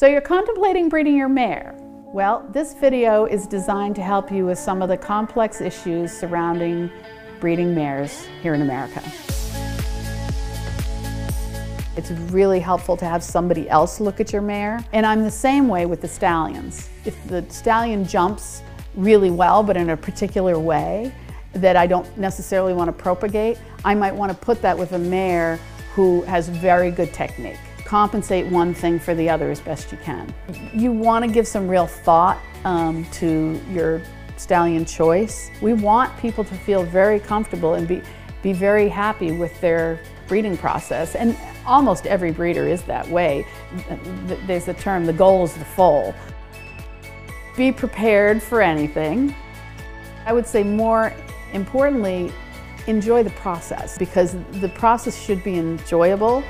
So you're contemplating breeding your mare. Well, this video is designed to help you with some of the complex issues surrounding breeding mares here in America. It's really helpful to have somebody else look at your mare. And I'm the same way with the stallions. If the stallion jumps really well, but in a particular way that I don't necessarily want to propagate, I might want to put that with a mare who has very good technique compensate one thing for the other as best you can. You want to give some real thought um, to your stallion choice. We want people to feel very comfortable and be, be very happy with their breeding process. And almost every breeder is that way. There's a term, the goal is the foal. Be prepared for anything. I would say more importantly, enjoy the process because the process should be enjoyable.